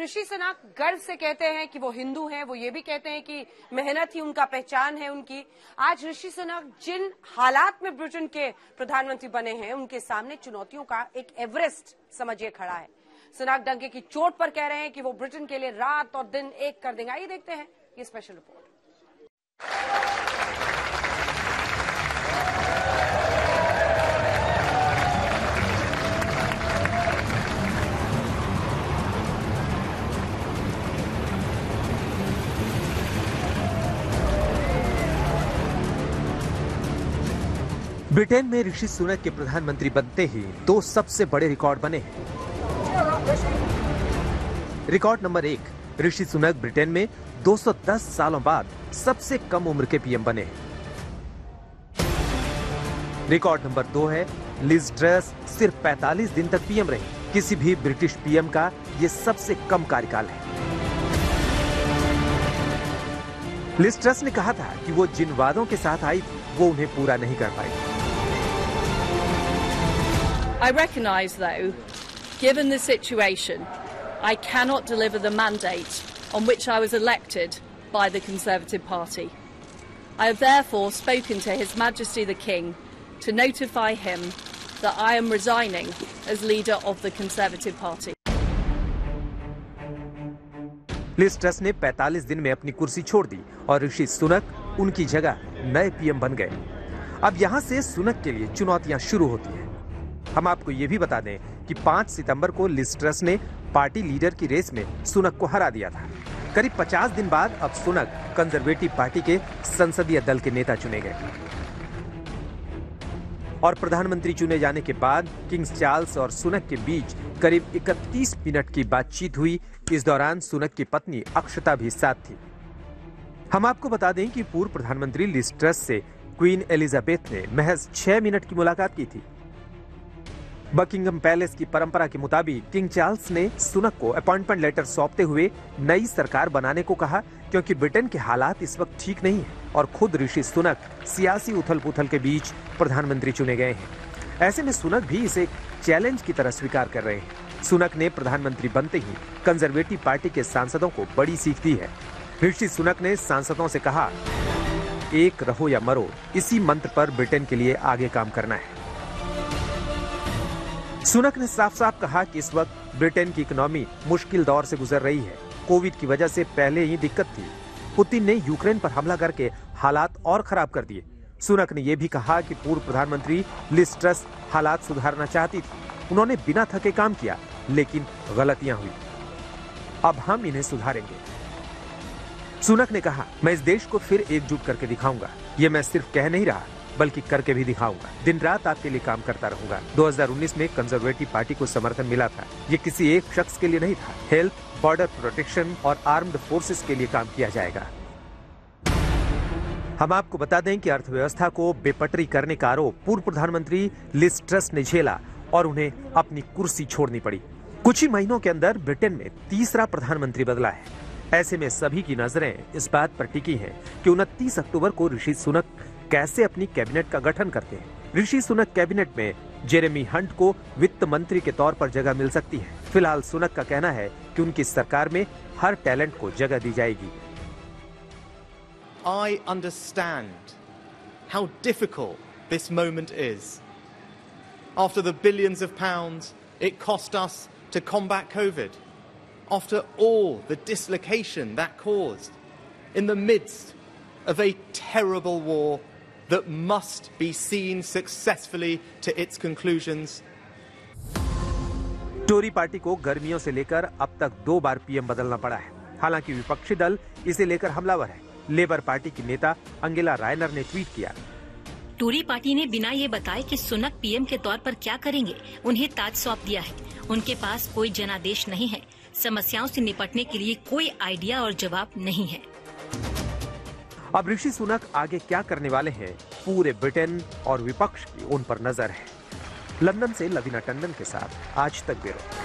ऋषि सुनक गर्व से कहते हैं कि वो हिंदू हैं, वो ये भी कहते हैं कि मेहनत ही उनका पहचान है उनकी। आज ऋषि सुनक जिन हालात में ब्रिटेन के प्रधानमंत्री बने हैं, उनके सामने चुनौतियों का एक एवरेस्ट समझिए खड़ा है। सुनाक डंके की चोट पर कह रहे हैं कि वो ब्रिटेन के लिए रात और दिन एक कर देंगे। आइए देखते हैं ये स्पेशल रिपोर्ट ब्रिटेन में ऋषि सुनक के प्रधानमंत्री बनते ही दो सबसे बड़े रिकॉर्ड बने रिकॉर्ड नंबर एक, ऋषि सुनक ब्रिटेन में 210 सालों बाद सबसे कम उम्र के पीएम बने रिकॉर्ड नंबर दो है, लिज ट्रस सिर्फ़ 45 दिन तक पीएम रहे। किसी भी ब्रिटिश पीएम का ये सबसे कम कार्यकाल है। लिज ट्रस ने कहा था कि वो जिन वादों के साथ आई, वो उन्हें पूरा नहीं कर पाई। I recognise, though, given the situation, I cannot deliver the mandate on which I was elected by the Conservative Party. I have therefore spoken to His Majesty the King to notify him that I am resigning as leader of the Conservative Party. Liz Truss ने 45 दिन में अपनी कुर्सी छोड़ दी और ऋषि सुनक उनकी जगह नए पीएम बन गए अब यहां से सुनक के लिए चुनौतियां शुरू होती हैं हम आपको ये भी बता दें कि 5 सितंबर को लिस्ट्रस ने पार्टी लीडर की रेस में सुनक को हरा दिया था। करीब 50 दिन बाद अब सुनक कंजर्वेटिव पार्टी के संसदीय दल के नेता चुने गए। और प्रधानमंत्री चुने जाने के बाद किंग्स चार्ल्स और सुनक के बीच करीब 31 मिनट की बातचीत हुई। इस दौरान सुनक की पत्नी अक्षता भी साथ थी। हम आपको बता दें कि पूर्व प्रधानमंत्री लिस्ट्रस से क्वीन एलिजाबेथ ने महज छह मिनट की मुलाकात की थी। बकिंगम पैलेस की परंपरा के मुताबिक किंग चार्ल्स ने सुनक को अपॉइंटमेंट लेटर सौंपते हुए नई सरकार बनाने को कहा, क्योंकि ब्रिटेन के हालात इस वक्त ठीक नहीं है और खुद ऋषि सुनक सियासी उथल पुथल के बीच प्रधानमंत्री चुने गए हैं। ऐसे में सुनक भी इसे चैलेंज की तरह स्वीकार कर रहे हैं। सुनक ने प्रधानमंत्री बनते ही कंजर्वेटिव पार्टी के सांसदों को बड़ी सीख दी है। ऋषि सुनक ने सांसदों से कहा, एक रहो या मरो, इसी मंत्र पर ब्रिटेन के लिए आगे काम करना है। सुनक ने साफ़ साफ़ कहा कि इस वक्त ब्रिटेन की इकोनॉमी मुश्किल दौर से गुजर रही है। कोविड की वजह से पहले ही दिक्कत थी। पुतिन ने यूक्रेन पर हमला करके हालात और खराब कर दिए। सुनक ने यह भी कहा कि पूर्व प्रधानमंत्री लिस्ट्रस हालात सुधारना चाहती थी। उन्होंने बिना थके काम किया, लेकिन गलतियाँ हुई। अब हम इन्हें सुधारेंगे। सुनक ने कहा, मैं इस देश को फिर एकजुट करके दिखाऊँगा। ये मैं सिर्फ़ कह नहीं रहा बल्कि करके भी दिखाऊँगा। दिन रात आपके लिए काम करता रहूँगा। 2019 में कंजर्वेटिव पार्टी को समर्थन मिला था। ये किसी एक शख्स के लिए नहीं था। हेल्थ, बॉर्डर प्रोटेक्शन और आर्म्ड फोर्सेस के लिए काम किया जाएगा। हम आपको बता दें कि अर्थव्यवस्था को बेपटरी करने का आरोप पूर्व प्रधानमंत्री लिस ने झेला और उन्हें अपनी कुर्सी छोड़नी पड़ी। कुछ ही महीनों के अंदर ब्रिटेन में तीसरा प्रधानमंत्री बदला है। ऐसे में सभी की नज़रें इस बात पर टिकी हैं कि उनतीस अक्टूबर को ऋषि सुनक कैसे अपनी कैबिनेट का गठन करते हैं? ऋषि सुनक कैबिनेट में जेरेमी हंट को वित्त मंत्री के तौर पर जगह मिल सकती है। फ़िलहाल सुनक का कहना है कि उनकी सरकार में हर टैलेंट को जगह दी जाएगी। I understand how difficult this moment is after the billions of pounds it cost us to combat covid after all the dislocation that caused in the midst of a terrible war that must be seen successfully to its conclusions. Tory party को गर्मियों से लेकर अब तक दो बार PM बदलना पड़ा है। हालाँकि विपक्षी दल इसे लेकर हमलावर है। लेबर पार्टी की नेता अंगेला रायनर ने ट्वीट किया। टोरी पार्टी ने बिना ये बताए कि सुनक पीएम के तौर पर क्या करेंगे उन्हें ताज सौंप दिया है। उनके पास कोई जनादेश नहीं है। समस्याओं से निपटने के लिए कोई आइडिया और जवाब नहीं है। अब ऋषि सुनक आगे क्या करने वाले हैं? पूरे ब्रिटेन और विपक्ष की उन पर नज़र है। लंदन से लवीना टंडन के साथ, आज तक ब्यूरो।